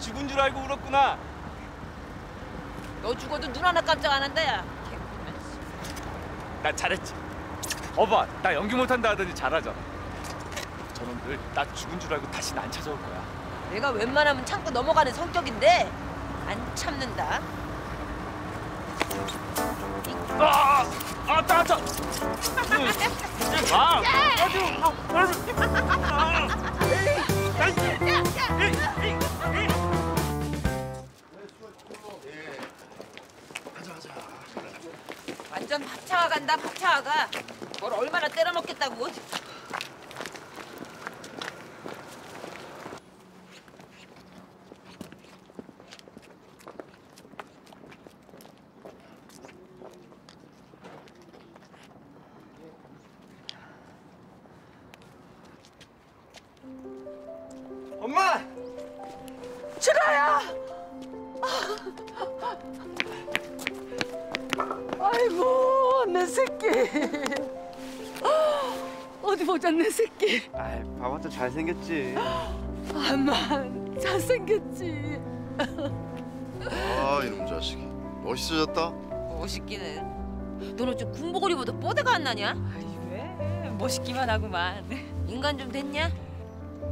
죽은 줄 알고 울었구나. 너 죽어도 눈 하나 깜짝 안 한다 야. 나 잘했지. 어봐, 나 연기 못한다 하더니 잘하잖아. 저놈들 나 죽은 줄 알고 다시는 안 찾아올 거야. 내가 웬만하면 참고 넘어가는 성격인데 안 참는다. 아, 아, 따, 따. 아, 아주, 완전 박차가 간다 박차가. 뭘 얼마나 때려먹겠다고. 엄마. 아이고 내 새끼. 어디 보자 내 새끼. 아이 봐봤자 잘생겼지. 아만 잘생겼지. 아 이놈 자식이. 멋있어졌다. 멋있기는. 너는 좀 군복을 입어도 뽀대가 안 나냐? 아이 왜? 멋있기만 하구만. 인간 좀 됐냐?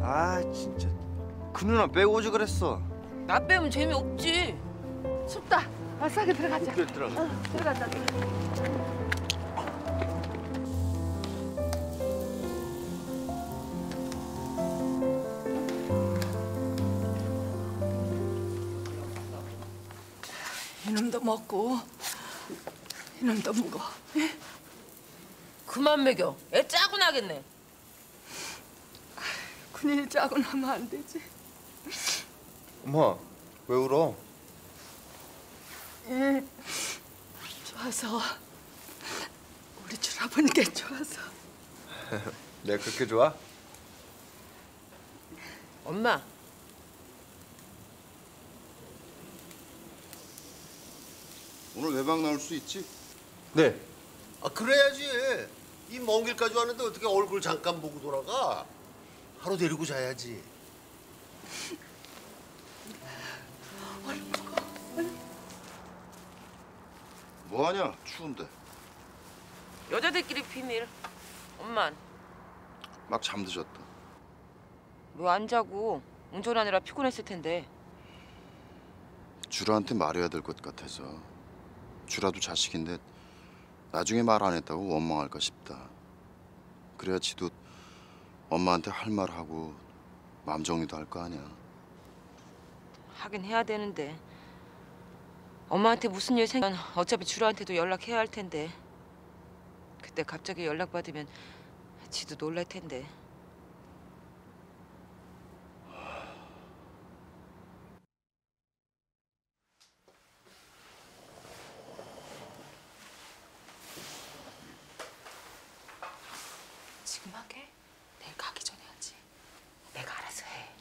아 진짜. 그 누나 빼고 오지 그랬어. 나 빼면 재미없지. 춥다. 아싸게 들어가자. 그래 들어가. 어, 들어가자 먹고 이놈도 먹어 그만 먹여. 애 짜고 나겠네. 군인이 짜고 나면 안 되지 엄마 왜 울어? 예, 좋아서 우리 주라보니까 좋아서 내가 그렇게 좋아? 엄마. 오늘 외박 나올 수 있지? 네 아 그래야지. 이 먼 길까지 왔는데 어떻게 얼굴 잠깐 보고 돌아가? 하루 데리고 자야지. 뭐하냐? 추운데. 여자들끼리 비밀. 엄만 막 잠드셨다. 왜 안 자고 운전하느라 피곤했을 텐데. 주라한테 말해야 될 것 같아서. 주라도 자식인데 나중에 말 안 했다고 원망할까 싶다. 그래야 지도 엄마한테 할 말 하고 마음 정리도 할 거 아니야. 하긴 해야 되는데. 엄마한테 무슨 일 생기면 어차피 주라한테도 연락해야 할 텐데. 그때 갑자기 연락 받으면 지도 놀랄 텐데. 지금 하게? 내일 가기 전에 하지. 내가 알아서 해.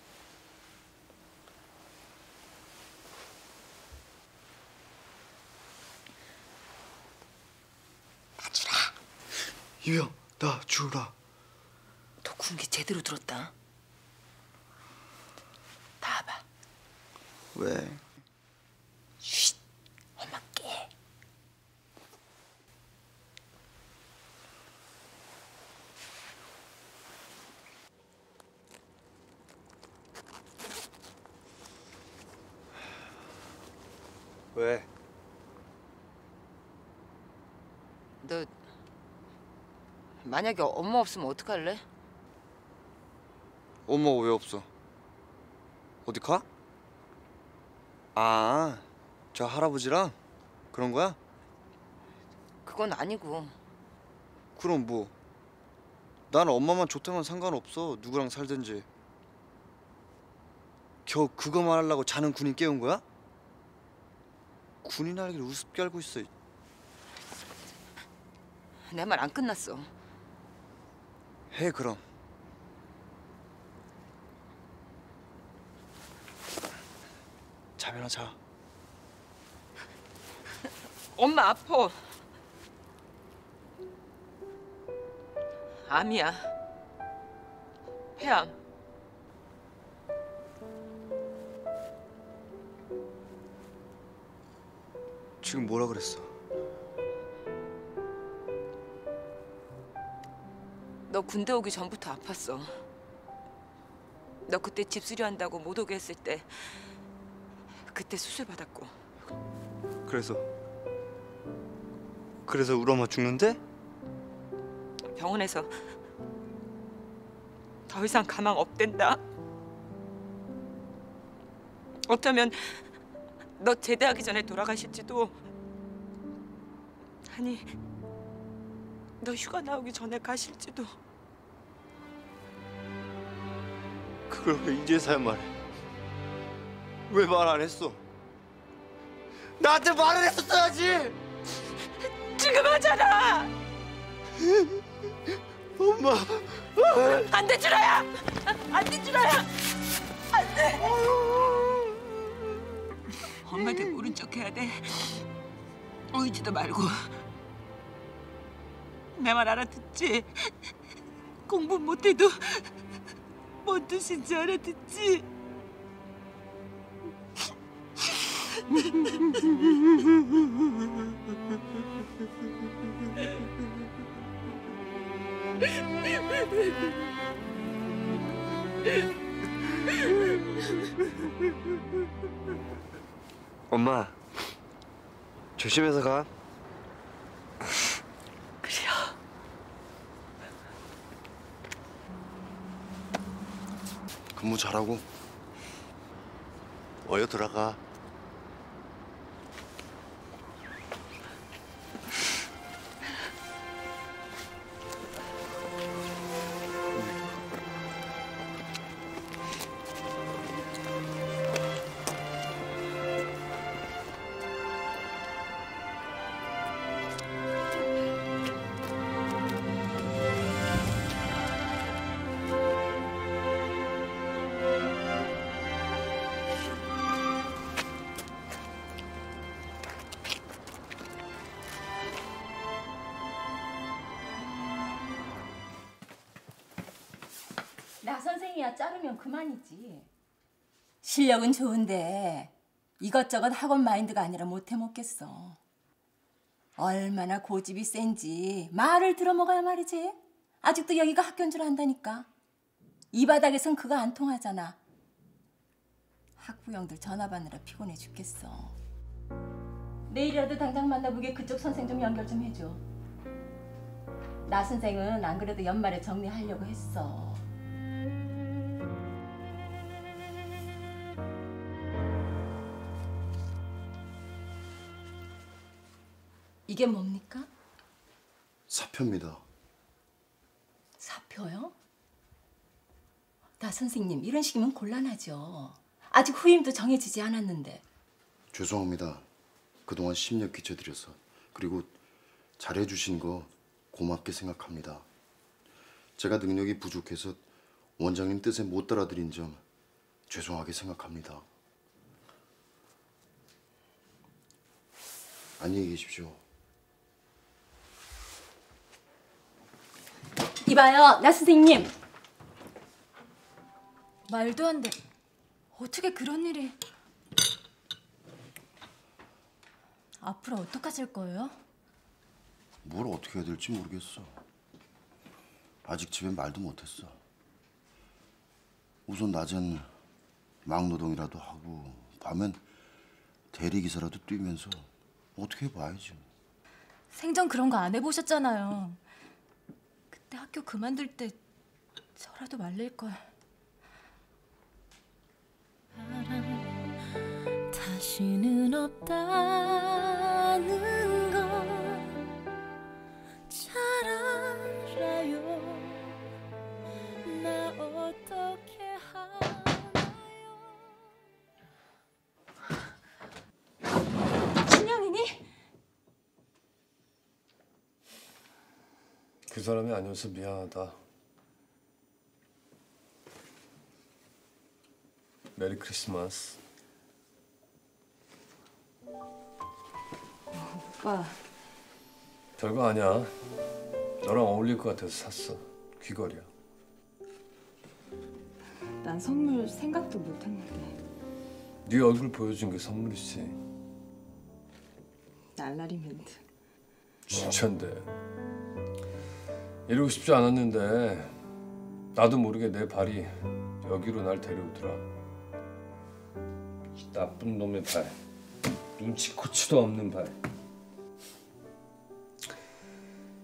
유영 나 주라. 너 군기 제대로 들었다. 나와봐. 왜? 만약에 엄마 없으면 어떡할래? 엄마 왜 없어? 어디 가? 아, 저 할아버지랑 그런 거야? 그건 아니고 그럼 뭐? 난 엄마만 좋다면 상관없어. 누구랑 살든지. 겨우 그거만 하려고 자는 군인 깨운 거야? 군인 알기를 우습게 알고 있어. 내 말 안 끝났어. 해 그럼. 자면아 자. 엄마 아파. 암이야. 폐암. 지금 뭐라 그랬어? 너 군대 오기 전부터 아팠어. 너 그때 집 수리한다고 못 오게 했을 때 그때 수술 받았고 그래서 그래서 우리 엄마 죽는데? 병원에서 더 이상 가망 없댄다. 어쩌면 너 제대하기 전에 돌아가실지도 아니 너 휴가 나오기 전에 가실지도 왜 이제서야 말해? 왜 말 안 했어? 나한테 말을 했었어야지. 지금 하잖아. 엄마. 안 돼 주라야. 안 돼 주라야. 안 돼. 엄마한테 모른 척 해야 돼. 울지도 말고. 내 말 알아듣지? 공부 못해도 뭔 뜻인지 알아듣지? 엄마. 조심해서 가. 근무 잘하고 어여 들어가. 그만이지. 실력은 좋은데 이것저것 학원 마인드가 아니라 못해 먹겠어. 얼마나 고집이 센지 말을 들어먹어야 말이지. 아직도 여기가 학교인 줄 안다니까. 이 바닥에선 그거 안 통하잖아. 학부형들 전화 받느라 피곤해 죽겠어. 내일이라도 당장 만나보게 그쪽 선생 좀 연결 좀 해줘. 나 선생은 안 그래도 연말에 정리하려고 했어. 이게 뭡니까? 사표입니다. 사표요? 나 선생님 이런 식이면 곤란하죠. 아직 후임도 정해지지 않았는데. 죄송합니다. 그동안 심력 끼쳐드려서 그리고 잘해주신 거 고맙게 생각합니다. 제가 능력이 부족해서 원장님 뜻에 못 따라드린 점 죄송하게 생각합니다. 안녕히 계십시오. 이봐요, 나 선생님. 말도 안 돼. 어떻게 그런 일이? 앞으로 어떡하실 거예요? 뭘 어떻게 해야 될지 모르겠어. 아직 집에 말도 못했어. 우선 낮엔 막노동이라도 하고 밤엔 대리기사라도 뛰면서 어떻게 해봐야지. 생전 그런 거 안 해보셨잖아요. 학교 그만둘 때 저라도 말릴 걸. 다시는 없다 사람이 아니어서 미안하다. 메리 크리스마스. 오빠. 별거 아니야. 너랑 어울릴 것 같아서 샀어. 귀걸이야. 난 선물 생각도 못 했는데. 네 얼굴 보여준 게 선물이지. 날라리 멘트. 진짠데. 이러고 싶지 않았는데 나도 모르게 내 발이 여기로 날 데려오더라. 이 나쁜 놈의 발. 눈치코치도 없는 발.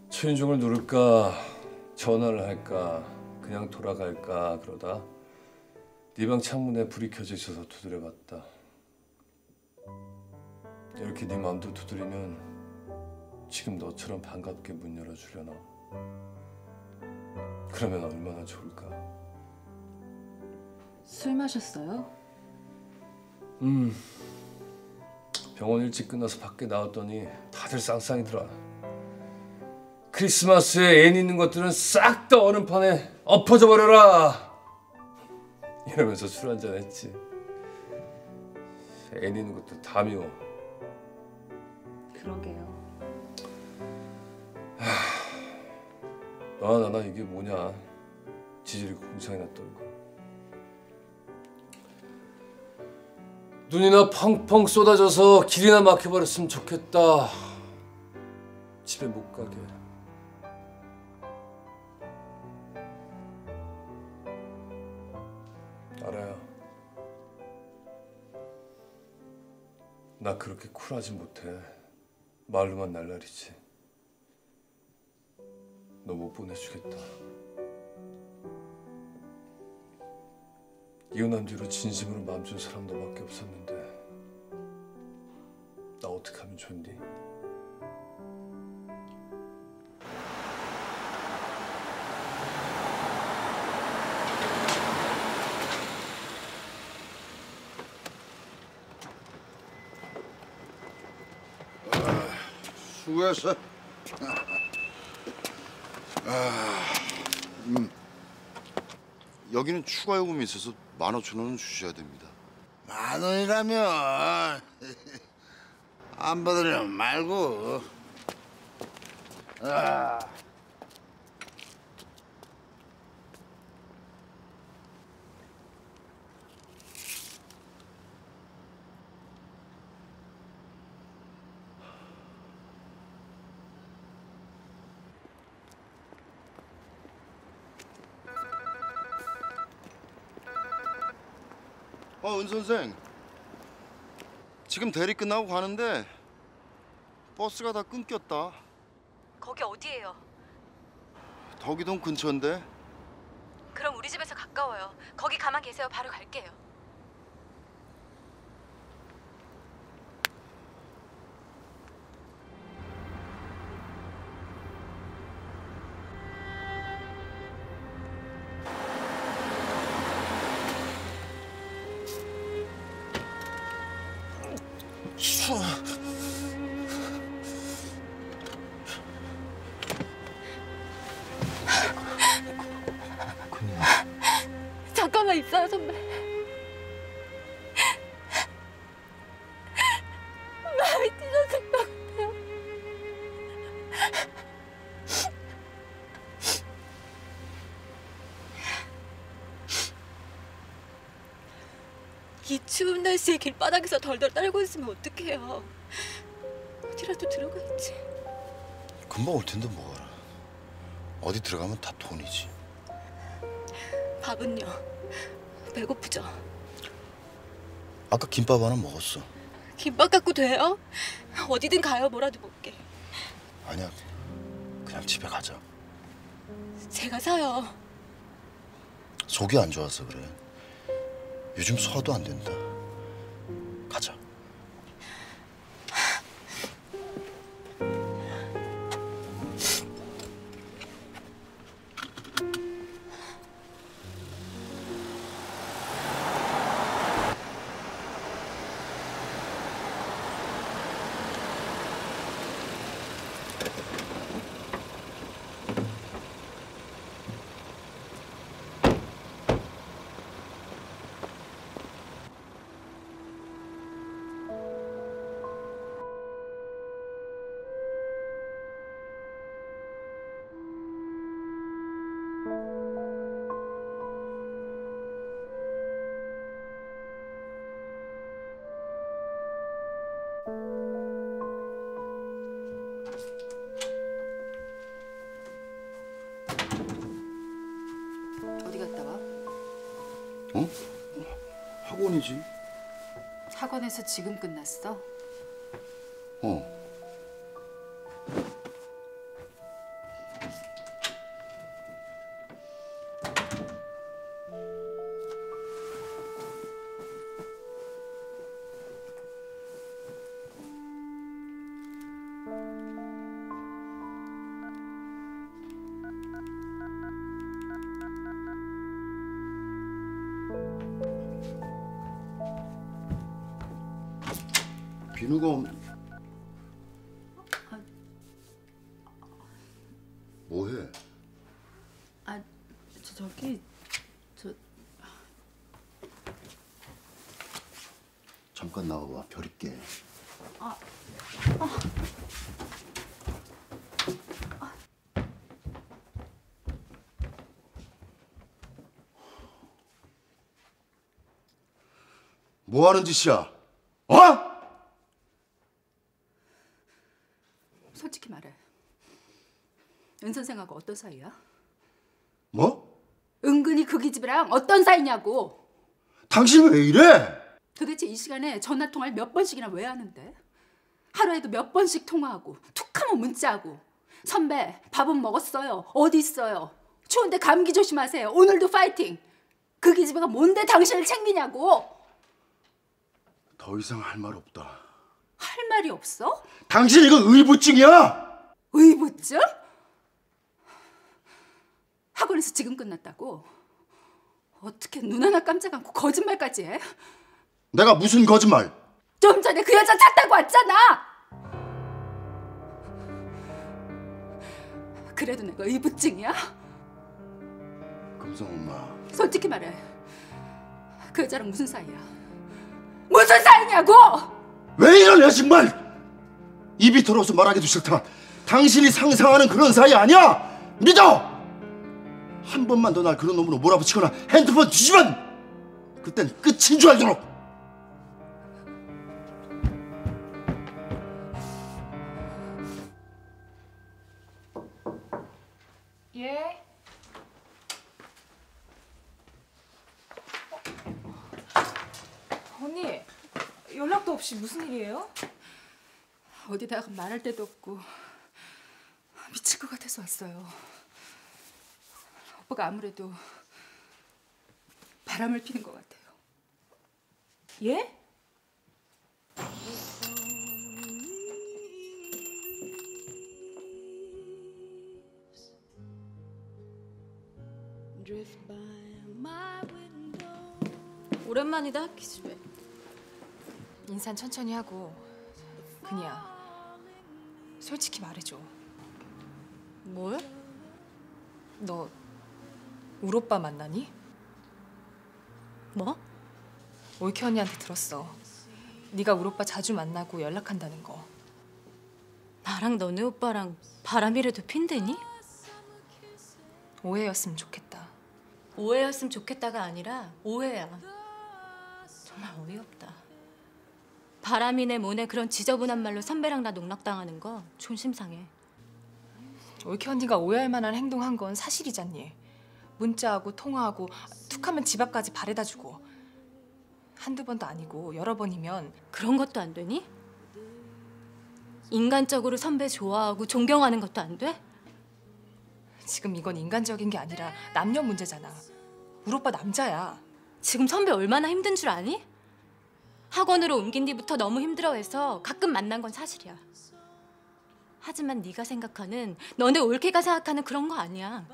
초인종을 누를까 전화를 할까 그냥 돌아갈까 그러다 네 방 창문에 불이 켜져 있어서 두드려봤다. 이렇게 네 맘도 두드리면 지금 너처럼 반갑게 문 열어주려나. 그러면 얼마나 좋을까. 술 마셨어요? 음. 병원 일찍 끝나서 밖에 나왔더니 다들 쌍쌍이더라. 크리스마스에 애 있는 것들은 싹다 얼음판에 엎어져 버려라. 이러면서 술 한잔 했지. 애 있는 것도 다 미워. 그러게요 너나 나 나 이게 뭐냐. 지질이 공상이나 떨고. 눈이나 펑펑 쏟아져서 길이나 막혀버렸으면 좋겠다. 집에 못 가게. 알아요. 나 그렇게 쿨하지 못해. 말로만 날라리지. 너 못 보내주겠다. 이혼한 뒤로 진심으로 마음 준 사람 너밖에 없었는데 나 어떻게 하면 좋니? 수고했어. 아, 음. 여기는 추가 요금이 있어서 만 오천 원은 주셔야 됩니다. 만 원이라면 안 받으려면 말고. 아. 어, 은 선생. 지금 대리 끝나고 가는데 버스가 다 끊겼다. 거기 어디예요? 덕이동 근처인데. 그럼 우리 집에서 가까워요. 거기 가만 계세요. 바로 갈게요. 추워. 잠깐만 있어요, 선배. 바닥에서 덜덜 떨고 있으면 어떡해요. 어디라도 들어가 있지. 금방 올 텐데 뭐하라. 어디 들어가면 다 돈이지. 밥은요? 배고프죠? 아까 김밥 하나 먹었어. 김밥 갖고 돼요? 어디든 가요. 뭐라도 먹게. 아니야. 그냥 집에 가자. 제가 사요. 속이 안 좋아서 그래. 요즘 소화도 안 된다. 학원이지. 학원에서 지금 끝났어? 어. 비누가 없... 뭐해? 아, 저, 저기 저 잠깐 나와봐. 별 있게. 뭐 하는 짓이야? 어? 솔직히 말해. 은 선생하고 어떤 사이야? 뭐? 은근히 그 기집애랑 어떤 사이냐고. 당신 왜 이래? 도대체 이 시간에 전화 통화를 몇 번씩이나 왜 하는데? 하루에도 몇 번씩 통화하고 툭하면 문자하고 선배 밥은 먹었어요. 어디 있어요? 추운데 감기 조심하세요. 오늘도 파이팅. 그 기집애가 뭔데 당신을 챙기냐고. 더 이상 할 말 없다. 할 말이 없어? 당신 이거 의부증이야. 의부증? 학원에서 지금 끝났다고? 어떻게 눈 하나 깜짝 않고 거짓말까지 해? 내가 무슨 거짓말? 좀 전에 그 여자 찾다고 왔잖아. 그래도 내가 의부증이야? 금성 엄마. 솔직히 말해. 그 여자랑 무슨 사이야? 무슨 사이냐고? 왜 이러냐 정말! 입이 더러워서 말하기도 싫다. 당신이 상상하는 그런 사이 아니야. 믿어. 한 번만 더 날 그런 놈으로 몰아붙이거나 핸드폰 뒤지면 그땐 끝인 줄 알도록. 예. 언니 연락도 없이 무슨 일이에요? 어디다가 말할 데도 없고 미칠 것 같아서 왔어요. 오빠가 아무래도 바람을 피는 것 같아요. 예? 오랜만이다 기집애. 인산 천천히 하고 그냥 솔직히 말해줘. 뭘? 너 울 오빠 만나니? 뭐? 올케 언니한테 들었어. 네가 울 오빠 자주 만나고 연락한다는 거. 나랑 너네 오빠랑 바람이라도 핀대니? 오해였으면 좋겠다. 오해였으면 좋겠다가 아니라 오해야. 정말 어이없다. 바람이네 뭐네 그런 지저분한 말로 선배랑 나 농락당하는 거 존심 상해. 올케 언니가 오해할 만한 행동한 건 사실이잖니. 문자하고 통화하고 툭하면 집 앞까지 바래다 주고 한두 번도 아니고 여러 번이면 그런 것도 안 되니? 인간적으로 선배 좋아하고 존경하는 것도 안 돼? 지금 이건 인간적인 게 아니라 남녀 문제잖아. 울 오빠 남자야. 지금 선배 얼마나 힘든 줄 아니? 학원으로 옮긴 뒤부터 너무 힘들어해서 가끔 만난 건 사실이야. 하지만 네가 생각하는 너네 올케가 생각하는 그런 거 아니야.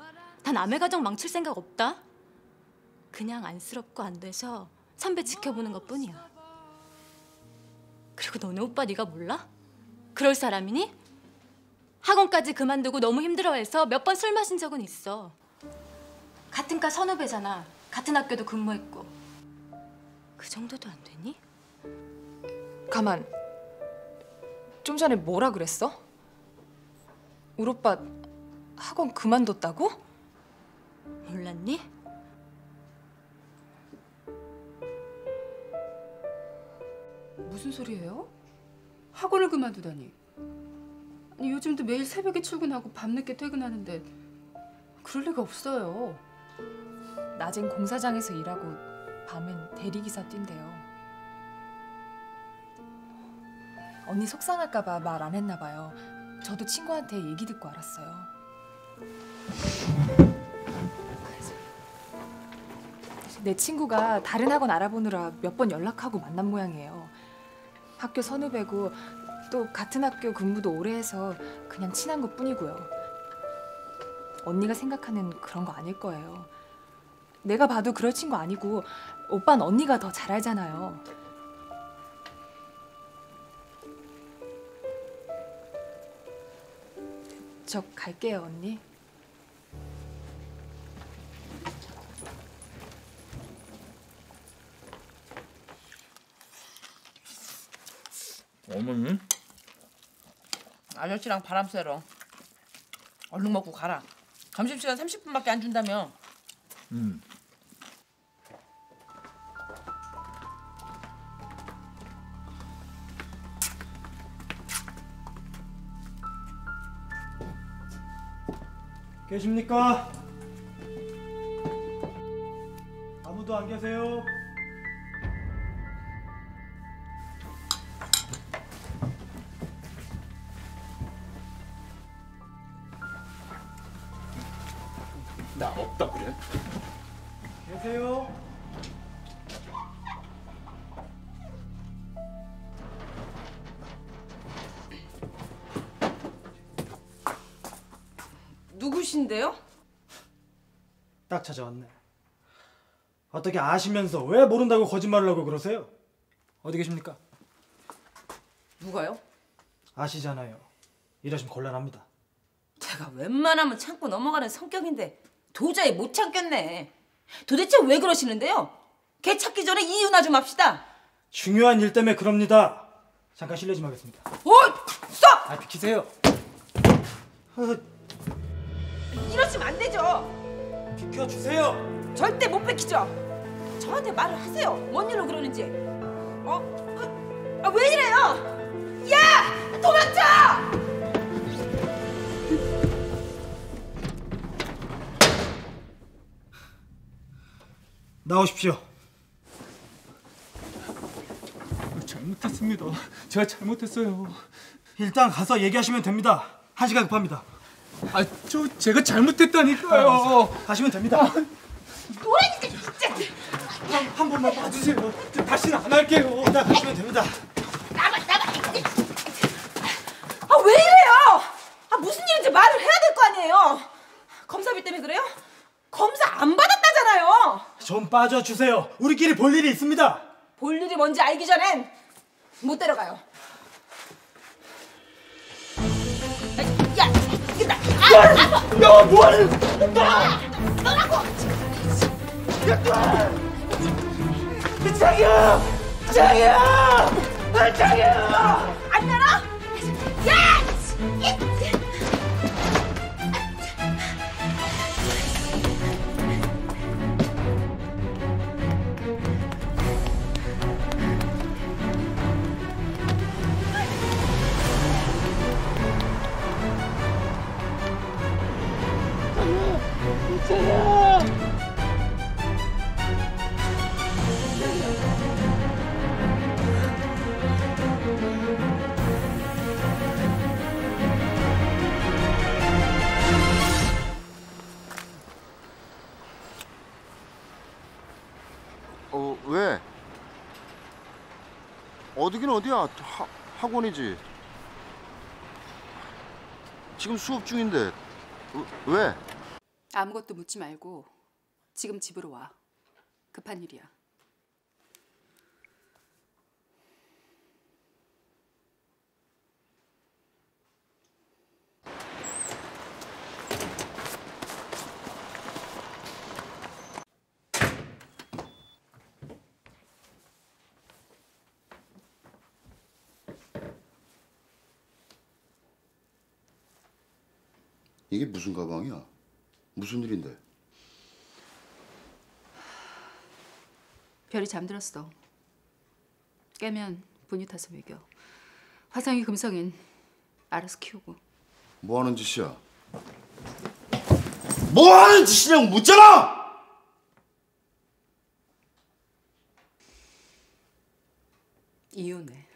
난 남의 가정 망칠 생각 없다. 그냥 안쓰럽고 안 돼서 선배 지켜보는 것뿐이야. 그리고 너네 오빠 네가 몰라? 그럴 사람이니? 학원까지 그만두고 너무 힘들어해서 몇 번 술 마신 적은 있어. 같은 과 선후배잖아. 같은 학교도 근무했고. 그 정도도 안 되니? 가만. 좀 전에 뭐라 그랬어? 울 오빠 학원 그만뒀다고? 몰랐니? 무슨 소리예요? 학원을 그만두다니. 아니, 요즘도 매일 새벽에 출근하고 밤늦게 퇴근하는데 그럴 리가 없어요. 낮엔 공사장에서 일하고 밤엔 대리기사 뛴대요. 언니 속상할까 봐 말 안 했나 봐요. 저도 친구한테 얘기 듣고 알았어요. 내 친구가 다른 학원 알아보느라 몇 번 연락하고 만난 모양이에요. 학교 선후배고 또 같은 학교 근무도 오래 해서 그냥 친한 것 뿐이고요. 언니가 생각하는 그런 거 아닐 거예요. 내가 봐도 그럴 친구 아니고 오빠는 언니가 더 잘 알잖아요. 저 갈게요, 언니. 어머니? 아저씨랑 바람 쐬러. 얼른 먹고 가라. 점심시간 30분밖에 안 준다며. 음. 계십니까? 아무도 안 계세요? 나 없다 그래? 계세요? 누구신데요? 딱 찾아왔네. 어떻게 아시면서 왜 모른다고 거짓말을 하고 그러세요? 어디 계십니까? 누가요? 아시잖아요. 이러시면 곤란합니다. 제가 웬만하면 참고 넘어가는 성격인데 도저히 못 참겠네. 도대체 왜 그러시는데요? 걔 찾기 전에 이유나 좀 합시다. 중요한 일 때문에 그럽니다. 잠깐 실례 좀 하겠습니다. 오! 스톱! 아 비키세요. 어, 이러시면 안 되죠. 비켜주세요. 절대 못 뺏기죠. 저한테 말을 하세요. 뭔 일로 그러는지. 어? 어? 아, 왜 이래요? 야! 도망쳐! 나오십시오. 잘못했습니다. 제가 잘못했어요. 일단 가서 얘기하시면 됩니다. 한 시간 급합니다. 아, 저 제가 잘못했다니까요. 가시면 됩니다. 노래 진짜 진짜. 한, 한 번만 봐주세요. 저 다시는 안 할게요. 일단 가시면 됩니다. 나가 나가. 아왜 이래요? 아 무슨 일인지 말을 해야 될 거 아니에요. 검사비 때문에 그래요? 검사 안 받았다잖아요. 좀 빠져주세요. 우리끼리 볼 일이 있습니다. 볼 일이 뭔지 알기 전엔 못 데려가요. 아, 야, 나, 아, 아, 야, 뭐하는? 나, 너라고. 장이야! 장이야! 아, 장이야! 안 열어? 야! 이- 어 왜? 어디긴 어디야? 하, 학원이지. 지금 수업 중인데 어, 왜? 아무것도 묻지 말고 지금 집으로 와. 급한 일이야. 이게 무슨 가방이야? 무슨 일인데? 별이 잠들었어. 깨면 분유 타서 먹여. 화상이 금성인 알아서 키우고. 뭐 하는 짓이야? 뭐 하는 짓이냐고 묻잖아! 이혼해.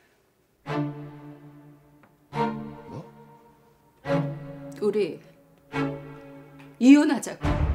뭐? 우리 이혼하자고.